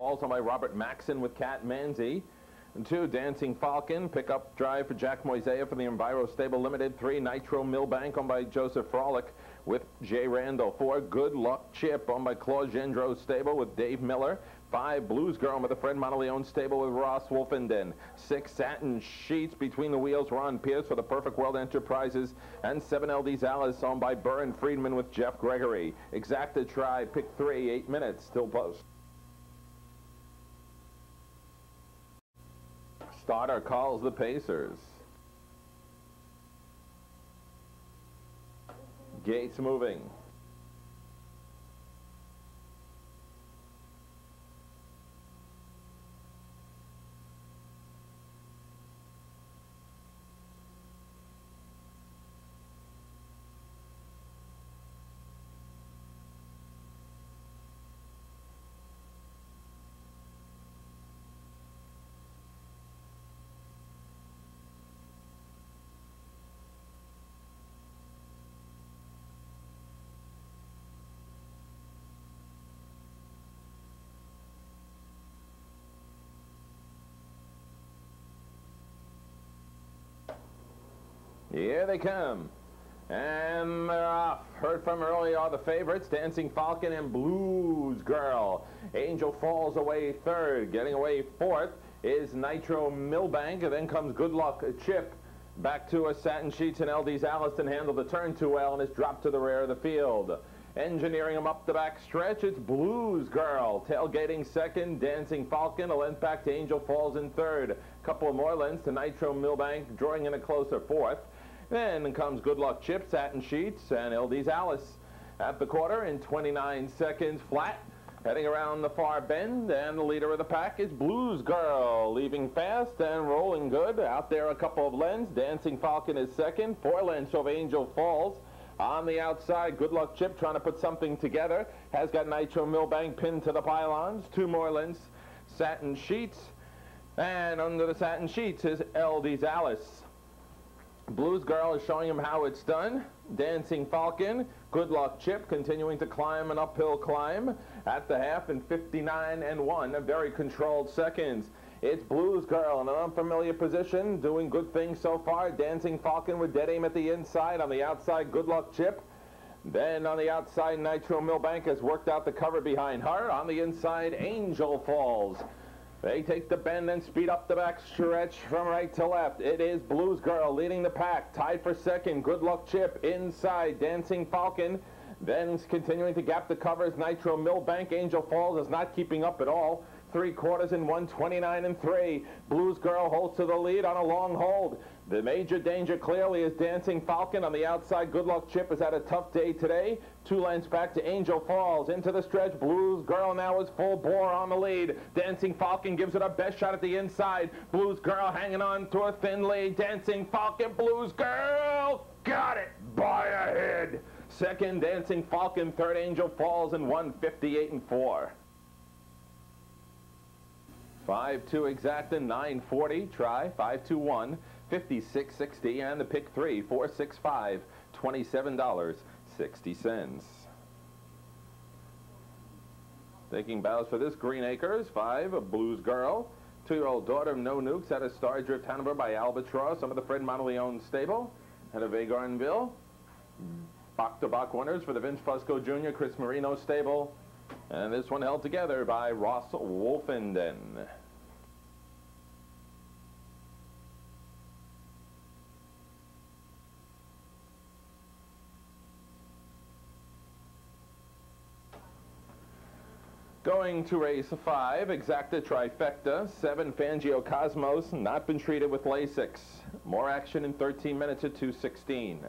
Also by Robert Maxon with Cat Manzi. And two, Dancing Falcon, pickup drive for Jack Moiseyev for the Enviro Stable Limited. Three, Nitro Millbank owned by Joseph Frolick with Jay Randall. Four, Good Luck Chip owned by Claude Gendreau Stable with Dave Miller. Five, Blu's Girl with a Fred Monteleone Stable with Ross Wolfenden. Six, Satin Sheets between the wheels, Ron Pierce for the Perfect World Enterprises. And seven, LD's Alice owned by Burr and Friedman with Jeff Gregory. Exacta Try, pick three, eight minutes, still post. Starter calls the Pacers. Gates moving. Here they come. And they're off. Heard from early are the favorites, Dancing Falcon and Blu's Girl. Angel Falls away third. Getting away fourth is Nitro Millbank. And then comes Good Luck Chip. Back to a Satin Sheets and LD's Allison handled the turn too well and is dropped to the rear of the field. Engineering them up the back stretch, it's Blu's Girl. Tailgating second, Dancing Falcon. A length back to Angel Falls in third. Couple more lengths to Nitro Millbank, drawing in a closer fourth. Then comes Good Luck Chip, Satin Sheets, and LD's Alice. At the quarter in 29 seconds flat. Heading around the far bend, and the leader of the pack is Blu's Girl, leaving fast and rolling good. Out there a couple of lengths. Dancing Falcon is second. Four lengths of Angel Falls. On the outside, Good Luck Chip trying to put something together. Has got Nitro Millbank pinned to the pylons. Two more lengths. Satin Sheets. And under the Satin Sheets is LD's Alice. Blu's Girl is showing him how it's done. Dancing Falcon, Good Luck Chip, continuing to climb an uphill climb at the half in 59 and 1, a very controlled seconds. It's Blu's Girl in an unfamiliar position, doing good things so far. Dancing Falcon with dead aim at the inside. On the outside, Good Luck Chip. Then on the outside, Nitro Millbank has worked out the cover behind her. On the inside, Angel Falls. They take the bend and speed up the back stretch from right to left. It is Blu's Girl leading the pack, tied for second. Good Luck Chip inside, Dancing Falcon. Then continuing to gap the covers, Nitro Millbank. Angel Falls is not keeping up at all. Three quarters in 129 and three. Blu's Girl holds to the lead on a long hold. The major danger clearly is Dancing Falcon on the outside. Good Luck Chip has had a tough day today. Two lengths back to Angel Falls. Into the stretch. Blu's Girl now is full bore on the lead. Dancing Falcon gives it a best shot at the inside. Blu's Girl hanging on to a thin lead. Dancing Falcon. Blu's Girl got it by a head. Second, Dancing Falcon. Third, Angel Falls in 158 and 4. 5-2 exacta, 940, try, 5-2-1, 5660, and the pick 3, 465, $27.60. Taking bows for this, Green Acres, 5, a Blu's Girl, two-year-old daughter of No Nukes out of Star Drift Hanover by Albatross, some of the Fred Monteleone stable, out of Vegarnville. Bach to Bach winners for the Vince Fusco Jr. Chris Marino stable, and this one held together by Ross Wolfenden. Going to race 5, Exacta Trifecta, 7 Fangio Cosmos, not been treated with Lasix. More action in 13 minutes at 216.